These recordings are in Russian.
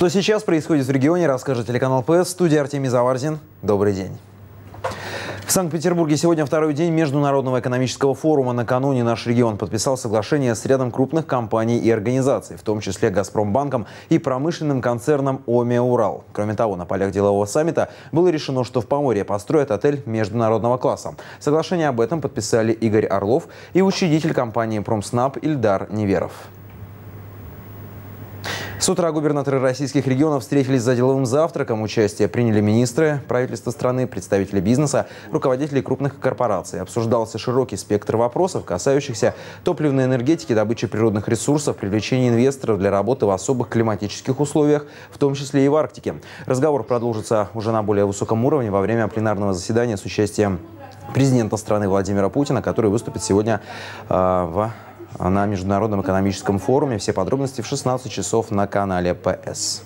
Что сейчас происходит в регионе, расскажет телеканал ПС. В студии Артемий Заварзин. Добрый день. В Санкт-Петербурге сегодня второй день Международного экономического форума. Накануне наш регион подписал соглашение с рядом крупных компаний и организаций, в том числе «Газпромбанком» и промышленным концерном «Омия Урал». Кроме того, на полях делового саммита было решено, что в Поморье построят отель международного класса. Соглашение об этом подписали Игорь Орлов и учредитель компании «Промснаб» Ильдар Неверов. С утра губернаторы российских регионов встретились за деловым завтраком. Участие приняли министры правительства страны, представители бизнеса, руководители крупных корпораций. Обсуждался широкий спектр вопросов, касающихся топливной энергетики, добычи природных ресурсов, привлечения инвесторов для работы в особых климатических условиях, в том числе и в Арктике. Разговор продолжится уже на более высоком уровне во время пленарного заседания с участием президента страны Владимира Путина, который выступит сегодня э, в на Международном экономическом форуме. Все подробности в 16 часов на канале ПС.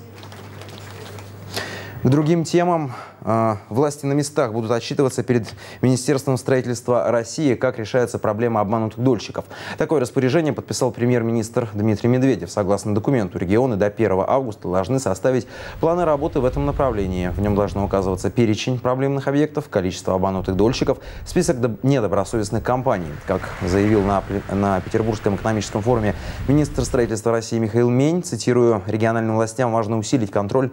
К другим темам. А, власти на местах будут отчитываться перед Министерством строительства России, как решается проблема обманутых дольщиков. Такое распоряжение подписал премьер-министр Дмитрий Медведев. Согласно документу, регионы до 1 августа должны составить планы работы в этом направлении. В нем должно указываться перечень проблемных объектов, количество обманутых дольщиков, список недобросовестных компаний. Как заявил на, на Петербургском экономическом форуме министр строительства России Михаил Мень, цитирую, региональным властям важно усилить контроль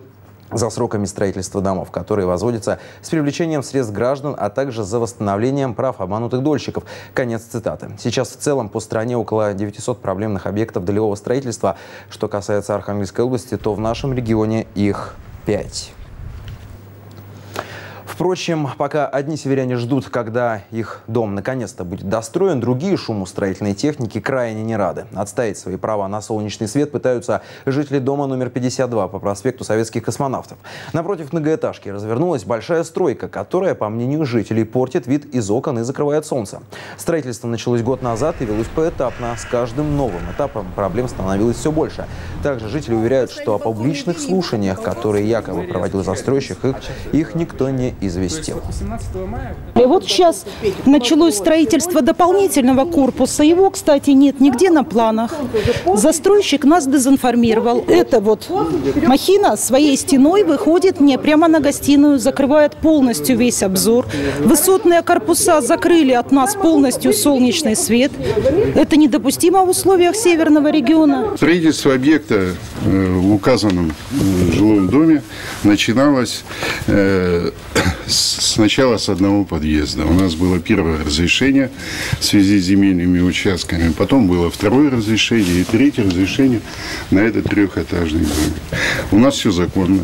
за сроками строительства домов, которые возводятся с привлечением средств граждан, а также за восстановлением прав обманутых дольщиков. Конец цитаты. Сейчас в целом по стране около 900 проблемных объектов долевого строительства. Что касается Архангельской области, то в нашем регионе их 5. Впрочем, пока одни северяне ждут, когда их дом наконец-то будет достроен, другие шуму строительной техники крайне не рады. Отставить свои права на солнечный свет пытаются жители дома номер 52 по проспекту Советских космонавтов. Напротив многоэтажки развернулась большая стройка, которая, по мнению жителей, портит вид из окон и закрывает солнце. Строительство началось год назад и велось поэтапно. С каждым новым этапом проблем становилось все больше. Также жители уверяют, что о публичных слушаниях, которые якобы проводил застройщик, их, их никто не известен известил. И вот сейчас началось строительство дополнительного корпуса. Его, кстати, нет нигде на планах. Застройщик нас дезинформировал. Это вот махина своей стеной выходит мне прямо на гостиную, закрывает полностью весь обзор. Высотные корпуса закрыли от нас полностью солнечный свет. Это недопустимо в условиях северного региона. Строительство объекта э, в указанном э, жилом доме начиналось э, сначала с одного подъезда. У нас было первое разрешение в связи с земельными участками, потом было второе разрешение и третье разрешение на этот трехэтажный дом. У нас все законно.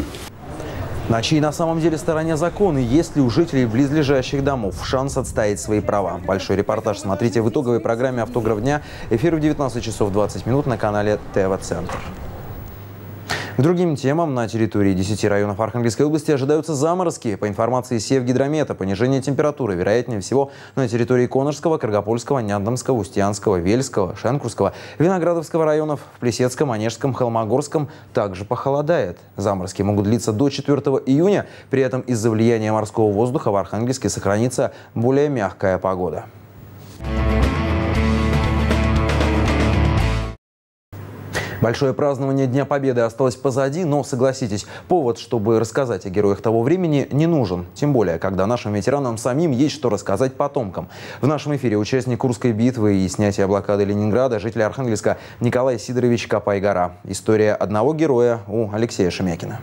На чьей на самом деле стороне закон и есть ли у жителей близлежащих домов шанс отстоять свои права? Большой репортаж смотрите в итоговой программе «Автограф дня». Эфир в 19 часов 20 минут на канале ТВ-центр. Другим темам на территории 10 районов Архангельской области ожидаются заморозки. По информации Севгидромета, понижение температуры, вероятнее всего, на территории Конорского, Каргопольского, Няндомского, Устьянского, Вельского, Шенкурского, Виноградовского районов, в Плесецком, Онежском, Холмогорском также похолодает. Заморозки могут длиться до 4 июня. При этом из-за влияния морского воздуха в Архангельске сохранится более мягкая погода. Большое празднование Дня Победы осталось позади, но, согласитесь, повод, чтобы рассказать о героях того времени, не нужен. Тем более, когда нашим ветеранам самим есть что рассказать потомкам. В нашем эфире участник Курской битвы и снятия блокады Ленинграда, житель Архангельска Николай Сидорович Капайгора. История одного героя у Алексея Шемякина.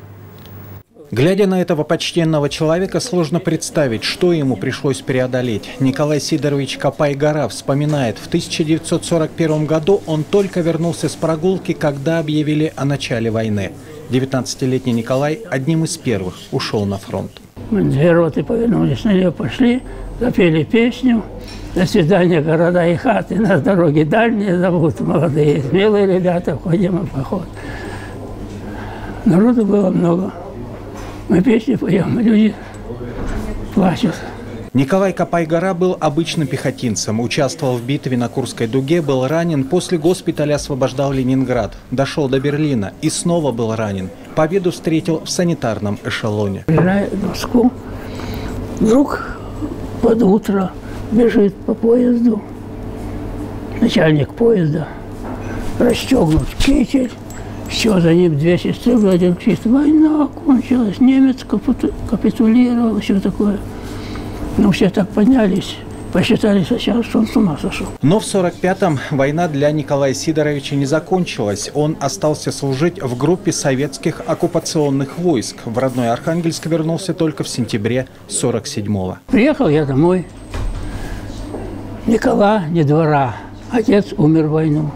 Глядя на этого почтенного человека, сложно представить, что ему пришлось преодолеть. Николай Сидорович Капай-Гора вспоминает, в 1941 году он только вернулся с прогулки, когда объявили о начале войны. 19-летний Николай одним из первых ушел на фронт. Мы две роты повернулись на нее, пошли, запели песню. До свидания, города и хаты, нас дороги дальние зовут, молодые, смелые ребята, входим в поход. Народу было много. Мы песни поем, люди плачут. Николай Капайгора был обычным пехотинцем, участвовал в битве на Курской дуге, был ранен, после госпиталя освобождал Ленинград, дошел до Берлина и снова был ранен. Победу встретил в санитарном эшелоне. Приезжаю в Москву, вдруг под утро бежит по поезду начальник поезда, расстегнут китель, Все, за ним две сестры, Владимир кричит, война кончилась, немец капитулировал, все такое. Ну, все так поднялись посчитали сначала, что он с ума сошел. Но в 45-м война для Николая Сидоровича не закончилась. Он остался служить в группе советских оккупационных войск. В родной Архангельск вернулся только в сентябре 47-го. Приехал я домой. Никола не двора. Отец умер в войну.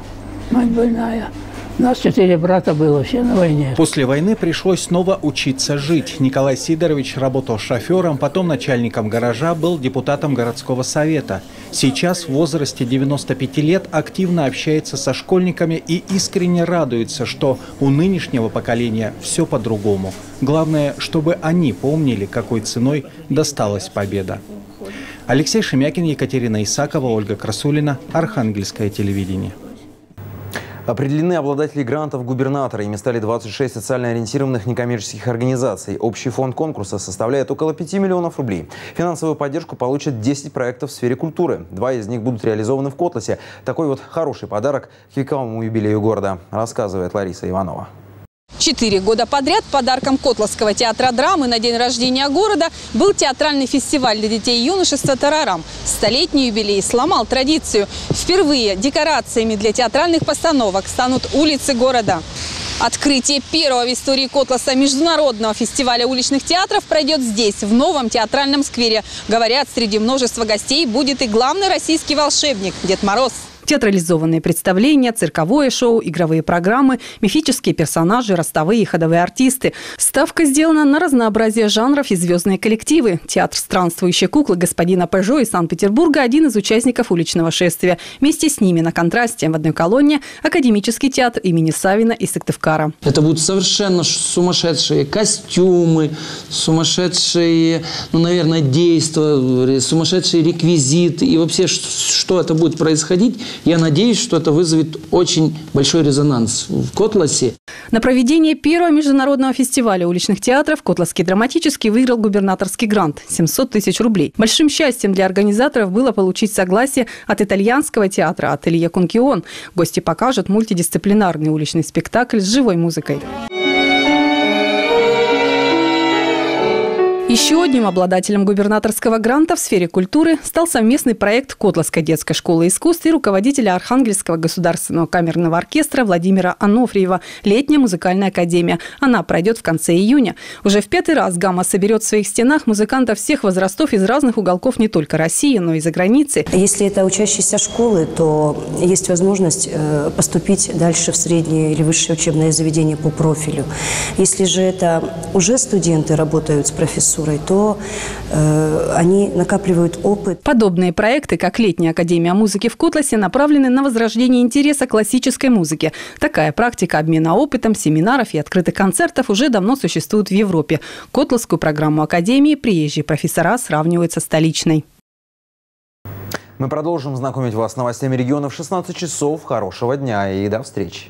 Мать больная. Нас четыре брата было, все на войне. После войны пришлось снова учиться жить. Николай Сидорович работал шофером, потом начальником гаража, был депутатом городского совета. Сейчас в возрасте 95 лет активно общается со школьниками и искренне радуется, что у нынешнего поколения все по-другому. Главное, чтобы они помнили, какой ценой досталась победа. Алексей Шемякин, Екатерина Исакова, Ольга Красулина, Архангельское телевидение. Определены обладатели грантов губернатора. Ими стали 26 социально ориентированных некоммерческих организаций. Общий фонд конкурса составляет около 5 миллионов рублей. Финансовую поддержку получат 10 проектов в сфере культуры. Два из них будут реализованы в Котласе. Такой вот хороший подарок к вековому юбилею города, рассказывает Лариса Иванова. Четыре года подряд подарком Котловского театра драмы на день рождения города был театральный фестиваль для детей и юношества «Тарарам». Столетний юбилей сломал традицию. Впервые декорациями для театральных постановок станут улицы города. Открытие первого в истории Котласа международного фестиваля уличных театров пройдет здесь, в новом театральном сквере. Говорят, среди множества гостей будет и главный российский волшебник – Дед Мороз. Театрализованные представления, цирковое шоу, игровые программы, мифические персонажи, ростовые и ходовые артисты. Ставка сделана на разнообразие жанров и звездные коллективы. Театр «Странствующие куклы» господина Пежо из Санкт-Петербурга – один из участников уличного шествия. Вместе с ними на контрасте в одной колонне – Академический театр имени Савина и Сыктывкара. Это будут совершенно сумасшедшие костюмы, сумасшедшие, ну, наверное, действия, сумасшедшие реквизиты. И вообще, что это будет происходить, я надеюсь, что это вызовет очень большой резонанс в Котласе. На проведение первого международного фестиваля уличных театров Котласский драматический выиграл губернаторский грант – 700 тысяч рублей. Большим счастьем для организаторов было получить согласие от итальянского театра «Ателье Кункион». Гости покажут мультидисциплинарный уличный спектакль с живой музыкой. Еще одним обладателем губернаторского гранта в сфере культуры стал совместный проект Котловской детской школы искусств и руководителя Архангельского государственного камерного оркестра Владимира Анофриева «Летняя музыкальная академия». Она пройдет в конце июня. Уже в пятый раз «Гамма» соберет в своих стенах музыкантов всех возрастов из разных уголков не только России, но и за границы. Если это учащиеся школы, то есть возможность э, поступить дальше в среднее или высшее учебное заведение по профилю. Если же это уже студенты работают с профессором, профессурой, то э, они накапливают опыт. Подобные проекты, как Летняя академия музыки в Котласе, направлены на возрождение интереса к классической музыке. Такая практика обмена опытом, семинаров и открытых концертов уже давно существует в Европе. Котласскую программу академии приезжие профессора сравнивают со столичной. Мы продолжим знакомить вас с новостями региона в 16 часов. Хорошего дня и до встречи.